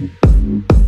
Mm-hmm.